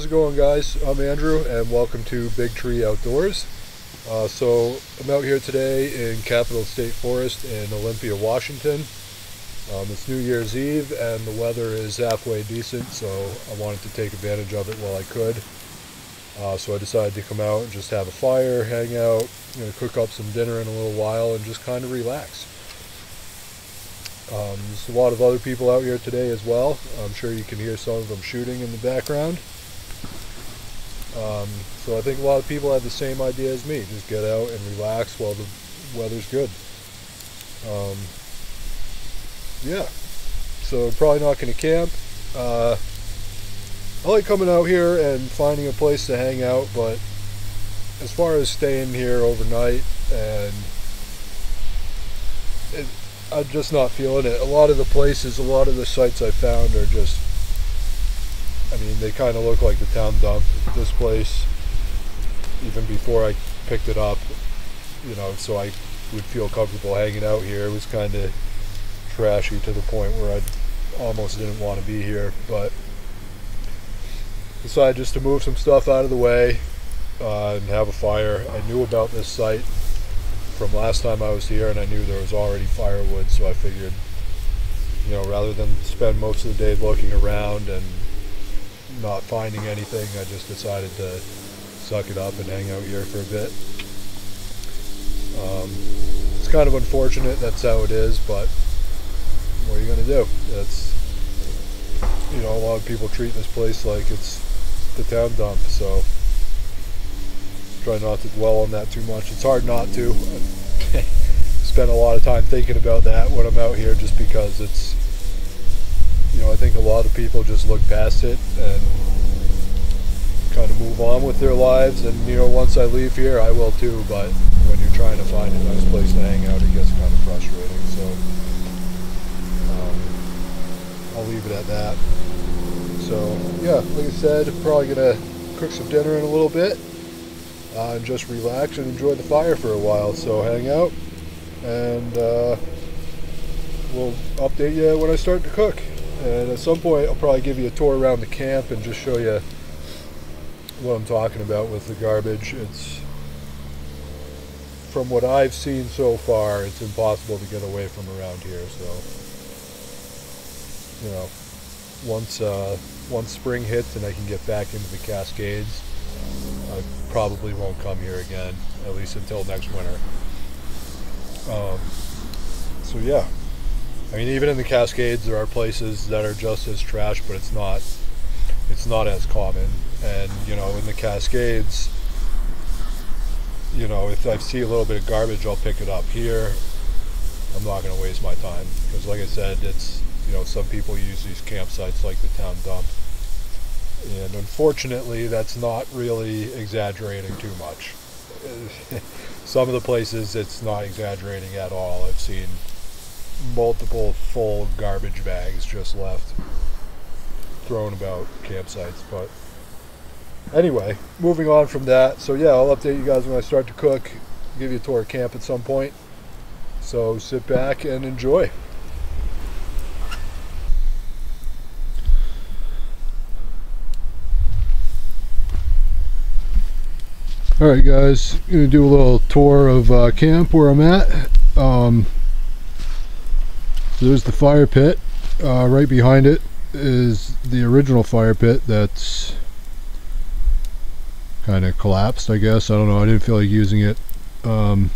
How's it going, guys? I'm Andrew, and welcome to Big Tree Outdoors. Uh, so, I'm out here today in Capitol State Forest in Olympia, Washington. Um, it's New Year's Eve, and the weather is halfway decent, so I wanted to take advantage of it while I could. Uh, so I decided to come out and just have a fire, hang out, you know, cook up some dinner in a little while, and just kind of relax. Um, there's a lot of other people out here today as well. I'm sure you can hear some of them shooting in the background. Um, so I think a lot of people have the same idea as me. Just get out and relax while the weather's good. Um, yeah. So probably not going to camp. Uh, I like coming out here and finding a place to hang out, but as far as staying here overnight and it, I'm just not feeling it. A lot of the places, a lot of the sites I found are just, I mean, they kind of look like the town dump. This place, even before I picked it up, you know, so I would feel comfortable hanging out here. It was kind of trashy to the point where I almost didn't want to be here, but decided just to move some stuff out of the way uh, and have a fire. I knew about this site from last time I was here, and I knew there was already firewood, so I figured, you know, rather than spend most of the day looking around and not finding anything, I just decided to suck it up and hang out here for a bit. Um, it's kind of unfortunate that's how it is, but what are you going to do? That's, you know, a lot of people treat this place like it's the town dump, so try not to dwell on that too much. It's hard not to. I spend a lot of time thinking about that when I'm out here just because it's, you know, I think a lot of people just look past it and kind of move on with their lives. And, you know, once I leave here, I will too. But when you're trying to find a nice place to hang out, it gets kind of frustrating. So um, I'll leave it at that. So, yeah, like I said, probably to cook some dinner in a little bit uh, and just relax and enjoy the fire for a while. So hang out, and uh, we'll update you when I start to cook. And at some point, I'll probably give you a tour around the camp and just show you what I'm talking about with the garbage. It's from what I've seen so far, it's impossible to get away from around here. So, you know, once uh, once spring hits and I can get back into the Cascades, I probably won't come here again, at least until next winter. Um, so yeah, I mean, even in the Cascades, there are places that are just as trash, but it's not, it's not as common. And you know, in the Cascades, you know, if I see a little bit of garbage, I'll pick it up. Here, I'm not going to waste my time because, like I said, it's you know, some people use these campsites like the town dump and unfortunately, that's not really exaggerating too much. Some of the places it's not exaggerating at all. I've seen multiple full garbage bags just left thrown about campsites. But anyway, moving on from that. So yeah, I'll update you guys when I start to cook. Give you a tour of camp at some point. So sit back and enjoy. Alright guys, gonna do a little tour of uh, camp where I'm at. Um, so there's the fire pit. Uh, right behind it is the original fire pit that's kind of collapsed I guess. I don't know, I didn't feel like using it um,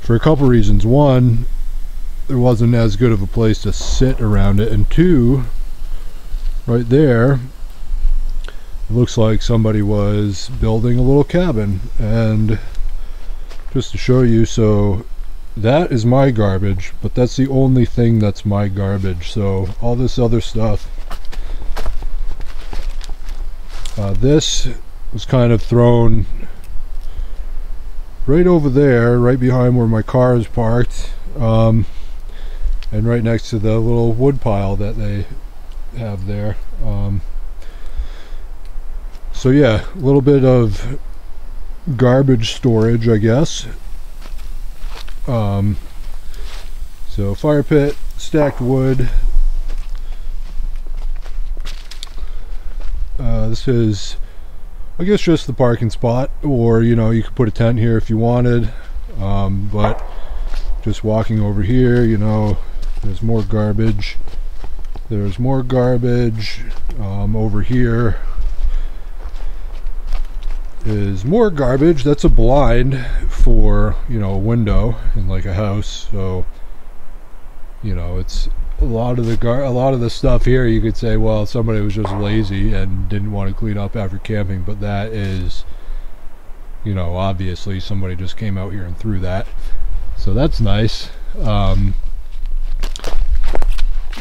for a couple reasons. One, there wasn't as good of a place to sit around it and two, right there it looks like somebody was building a little cabin and just to show you so that is my garbage but that's the only thing that's my garbage. So all this other stuff uh, this was kind of thrown right over there right behind where my car is parked um, and right next to the little wood pile that they have there um, so yeah a little bit of garbage storage I guess um, so fire pit stacked wood uh, this is, I guess, just the parking spot, or you know, you could put a tent here if you wanted. Um, but just walking over here, you know, there's more garbage. There's more garbage um, over here is more garbage. That's a blind for, you know, a window in like a house. So, you know, it's a lot of the gar a lot of the stuff here you could say, well, somebody was just lazy and didn't want to clean up after camping, but that is you know, obviously somebody just came out here and threw that. So that's nice. Um,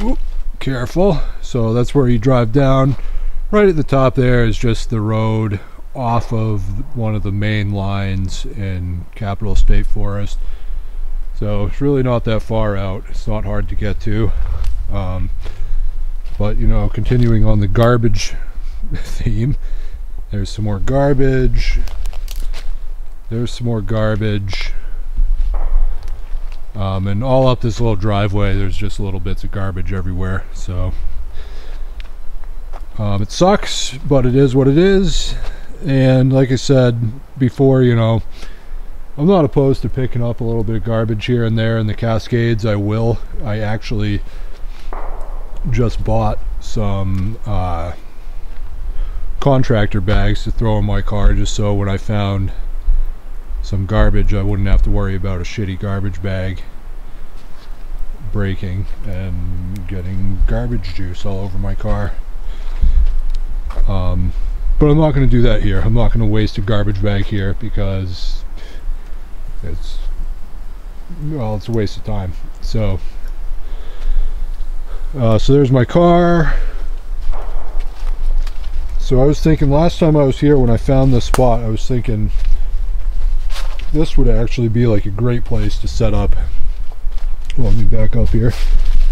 whoop, careful. So that's where you drive down. Right at the top there is just the road off of one of the main lines in Capitol State Forest. So it's really not that far out. It's not hard to get to. Um, but you know, continuing on the garbage theme, there's some more garbage. There's some more garbage. Um, and all up this little driveway, there's just little bits of garbage everywhere. So um, it sucks, but it is what it is and like I said before, you know, I'm not opposed to picking up a little bit of garbage here and there in the Cascades. I will. I actually just bought some uh, contractor bags to throw in my car just so when I found some garbage I wouldn't have to worry about a shitty garbage bag breaking and getting garbage juice all over my car. Um, but I'm not going to do that here. I'm not going to waste a garbage bag here because it's, well, it's a waste of time. So, uh, so there's my car. So I was thinking last time I was here when I found this spot, I was thinking this would actually be like a great place to set up. Well, let me back up here.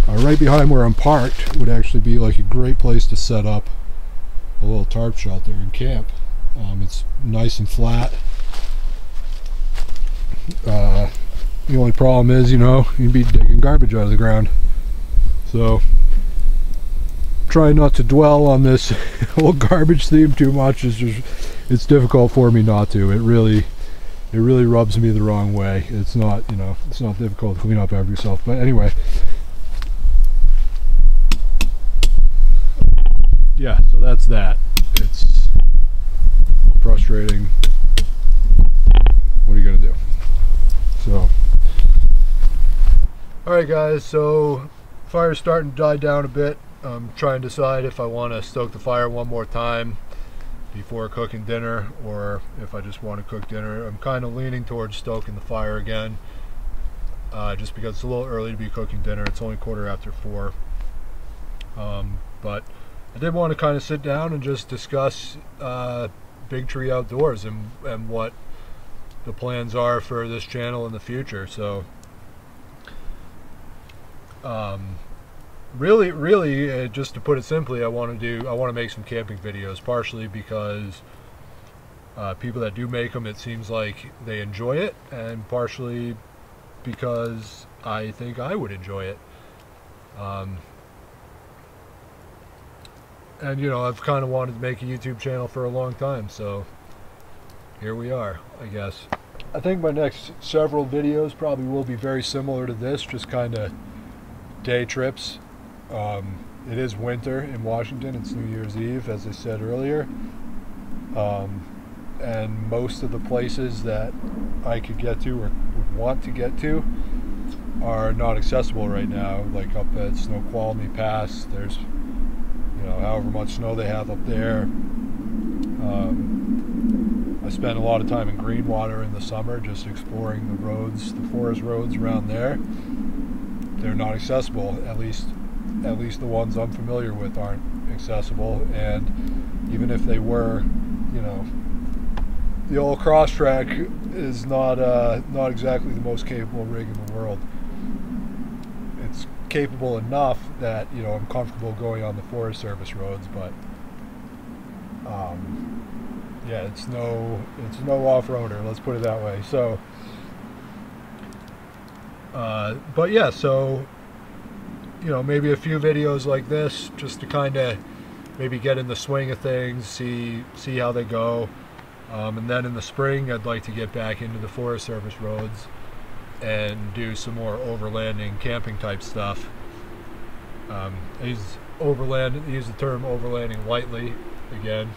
Uh, right behind where I'm parked would actually be like a great place to set up a little tarp shelter in camp. Um, it's nice and flat. Uh, the only problem is, you know, you'd be digging garbage out of the ground. So, try not to dwell on this whole garbage theme too much. It's just, it's difficult for me not to. It really, it really rubs me the wrong way. It's not, you know, it's not difficult to clean up after yourself. But anyway, yeah, so that's that. It's frustrating. What are you going to do? So, alright guys, so fire's starting to die down a bit. I'm trying to decide if I want to stoke the fire one more time before cooking dinner or if I just want to cook dinner. I'm kind of leaning towards stoking the fire again uh, just because it's a little early to be cooking dinner. It's only quarter after four. Um, but I did want to kind of sit down and just discuss uh, Big Tree Outdoors and, and what the plans are for this channel in the future. So, um, really, really, uh, just to put it simply, I want to do, I want to make some camping videos, partially because uh, people that do make them, it seems like they enjoy it, and partially because I think I would enjoy it. Um, and you know, I've kind of wanted to make a YouTube channel for a long time, so here we are, I guess. I think my next several videos probably will be very similar to this, just kind of day trips. Um, it is winter in Washington, it's New Year's Eve, as I said earlier. Um, and most of the places that I could get to or would want to get to are not accessible right now, like up at Snoqualmie Pass, there's you know, however much snow they have up there. Um, I spend a lot of time in Greenwater in the summer just exploring the roads, the forest roads around there. They're not accessible, at least at least the ones I'm familiar with aren't accessible and even if they were, you know, the old Crosstrek is not uh, not exactly the most capable rig in the world capable enough that you know I'm comfortable going on the Forest Service roads, but um, yeah, it's no it's no off-roader. Let's put it that way. So, uh, but yeah, so you know maybe a few videos like this just to kind of maybe get in the swing of things, see see how they go. Um, and then in the spring, I'd like to get back into the Forest Service roads and do some more overlanding camping type stuff. Um, I use overland, use the term overlanding lightly again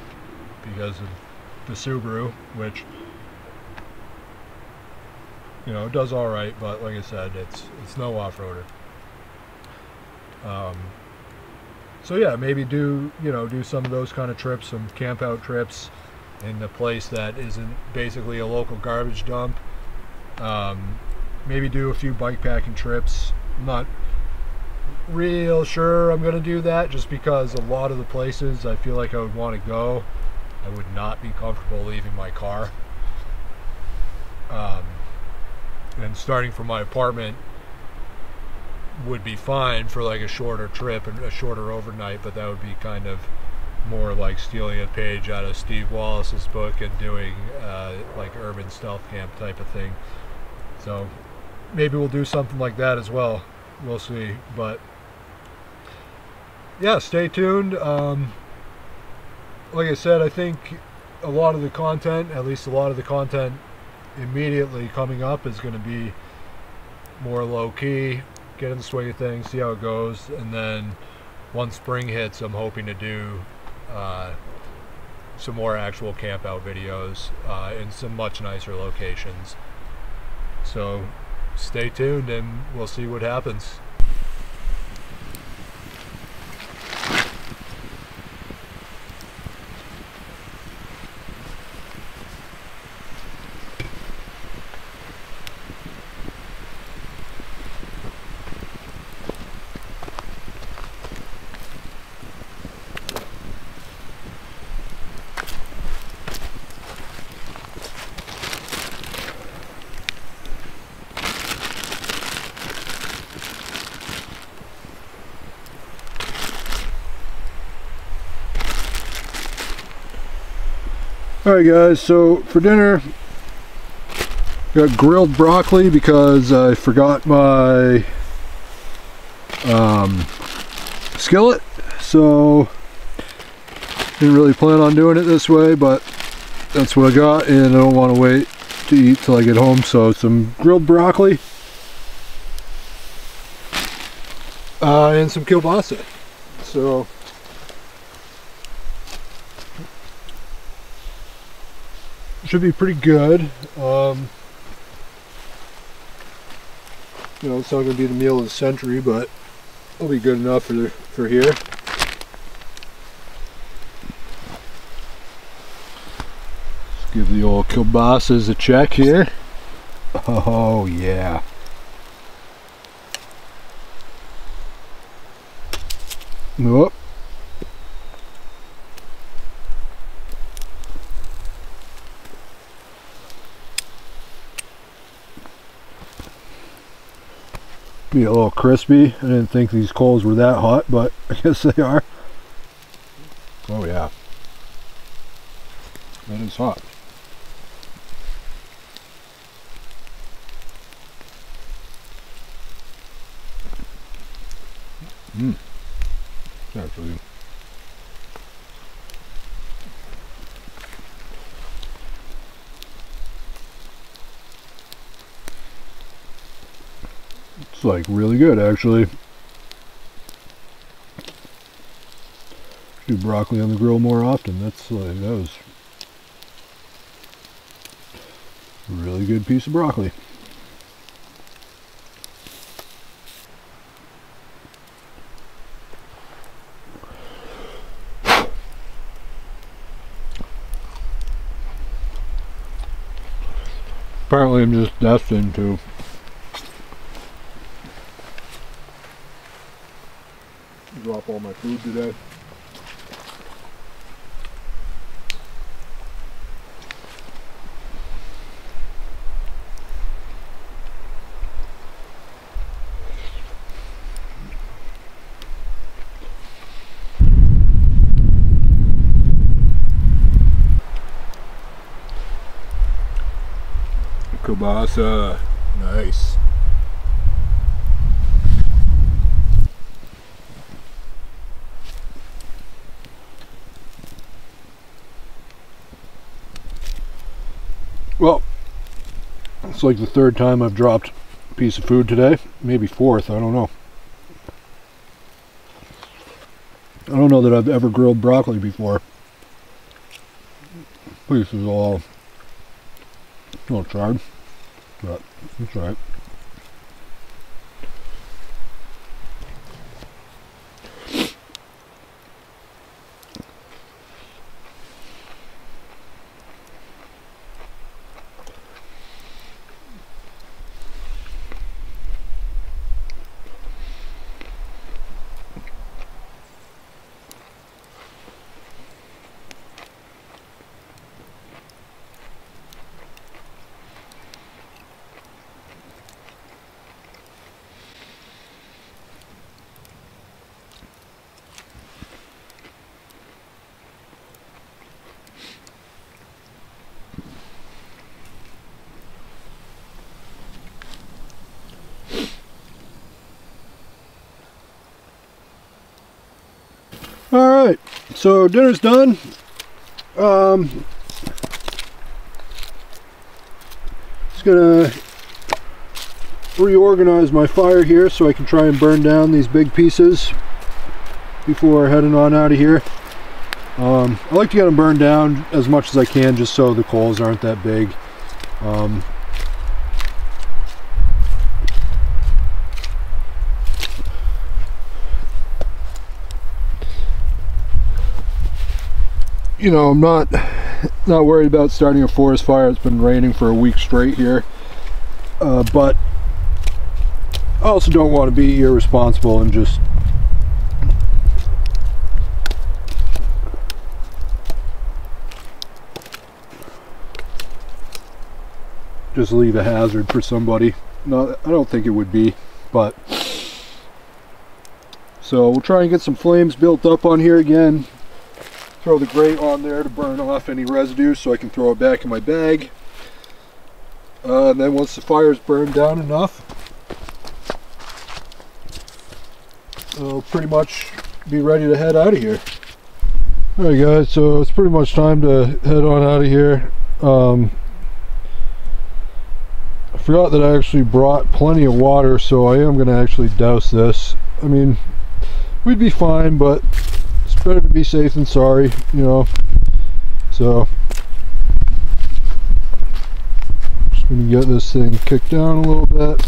because of the Subaru, which you know it does all right, but like I said, it's it's no off-roader. Um, so yeah, maybe do you know do some of those kind of trips, some camp out trips in a place that isn't basically a local garbage dump. Um, maybe do a few bike packing trips. I'm not real sure I'm going to do that just because a lot of the places I feel like I would want to go, I would not be comfortable leaving my car. Um, and starting from my apartment would be fine for like a shorter trip and a shorter overnight, but that would be kind of more like stealing a page out of Steve Wallis's book and doing uh, like urban stealth camp type of thing. So maybe we'll do something like that as well. We'll see. But yeah, stay tuned. Um, like I said, I think a lot of the content, at least a lot of the content immediately coming up, is going to be more low key, get in the swing of things, see how it goes, and then once spring hits, I'm hoping to do uh, some more actual camp out videos uh, in some much nicer locations. So stay tuned and we'll see what happens. Alright guys, so for dinner got grilled broccoli because I forgot my um, skillet. So didn't really plan on doing it this way but that's what I got and I don't want to wait to eat till I get home so some grilled broccoli uh, and some kielbasa. So should be pretty good. Um, you know, it's not going to be the meal of the century, but it'll be good enough for, the, for here. Let's give the old kielbasas a check here. Oh, yeah. Whoop. Be a little crispy. I didn't think these coals were that hot, but I guess they are. Oh yeah. That is hot. Mmm. Actually. Like really good actually. Do broccoli on the grill more often. That's like that was really good piece of broccoli. Apparently I'm just destined to drop all my food today. Nice. Well, it's like the third time I've dropped a piece of food today. Maybe fourth, I don't know. I don't know that I've ever grilled broccoli before. This is all a little charred, but that's alright. All right, so dinner's done. Um, just gonna reorganize my fire here so I can try and burn down these big pieces before heading on out of here. Um, I like to get them burned down as much as I can just so the coals aren't that big. Um, you know, I'm not not worried about starting a forest fire. It's been raining for a week straight here, uh, but I also don't want to be irresponsible and just just leave a hazard for somebody. No, I don't think it would be, but so we'll try and get some flames built up on here again throw the grate on there to burn off any residue so I can throw it back in my bag. Uh, and then once the fire's burned down enough, I'll pretty much be ready to head out of here. Alright guys, so it's pretty much time to head on out of here. Um, I forgot that I actually brought plenty of water, so I am going to actually douse this. I mean, we'd be fine, but better to be safe than sorry, you know. So, just gonna get this thing kicked down a little bit.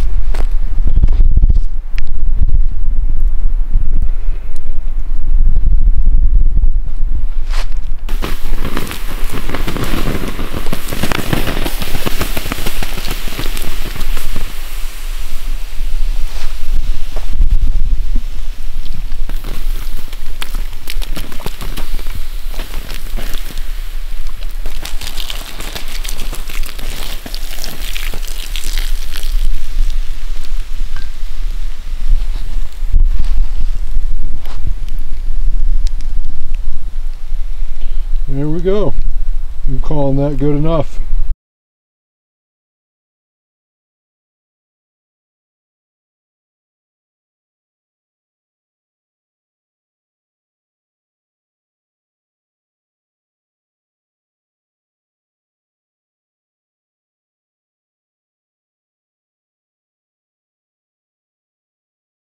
there we go I'm calling that good enough